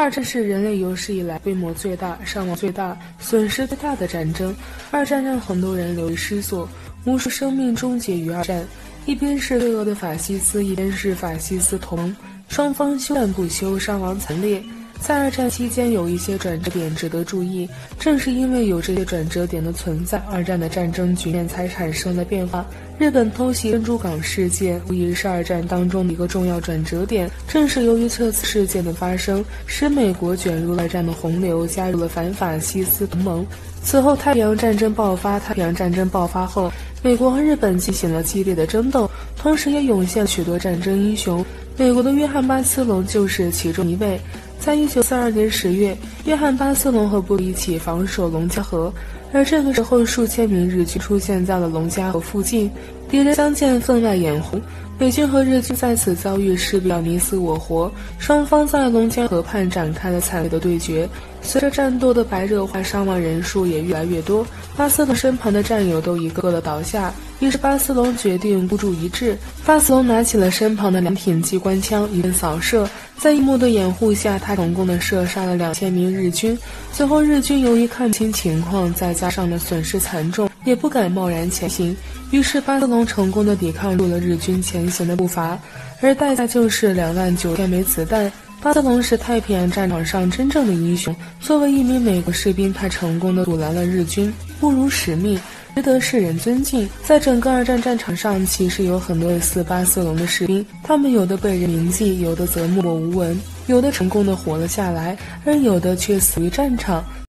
二战是人类有史以来规模最大、伤亡最大、损失最大的战争。二战让很多人流离失所，无数生命终结于二战。一边是罪恶的法西斯，一边是法西斯同盟，双方休战不休，伤亡惨烈。在二战期间，有一些转折点值得注意。正是因为有这些转折点的存在，二战的战争局面才产生了变化。日本偷袭珍珠港事件无疑是二战当中的一个重要转折点。正是由于这次事件的发生，使美国卷入二战的洪流，加入了反法西斯同盟。此后，太平洋战争爆发。太平洋战争爆发后，美国和日本进行了激烈的争斗，同时也涌现了许多战争英雄。美国的约翰巴斯隆就是其中一位。在一九四二年十月，约翰巴斯隆和布里一起防守龙家河，而这个时候，数千名日军出现在了龙家河附近，敌人相见分外眼红。美军和日军在此遭遇，势必要你死我活。双方在龙江河畔展开了惨烈的对决。随着战斗的白热化，伤亡人数也越来越多。巴斯隆身旁的战友都一个个的倒下，于是巴斯隆决定孤注一掷。巴斯隆拿起了身旁的两挺机关枪，一阵扫射，在一幕的掩护下，他成功的射杀了两千名日军。最后，日军由于看清情况，再加上了损失惨重，也不敢贸然前行。于是，巴斯隆成功的抵抗住了日军前行的步伐，而代价就是两万九千枚子弹。巴斯隆是太平洋战场上真正的英雄。作为一名美国士兵，他成功的阻拦了日军，不辱使命，值得世人尊敬。在整个二战战场上，其实有很多类似巴斯隆的士兵，他们有的被人铭记，有的则默默无闻，有的成功的活了下来，而有的却死于战场。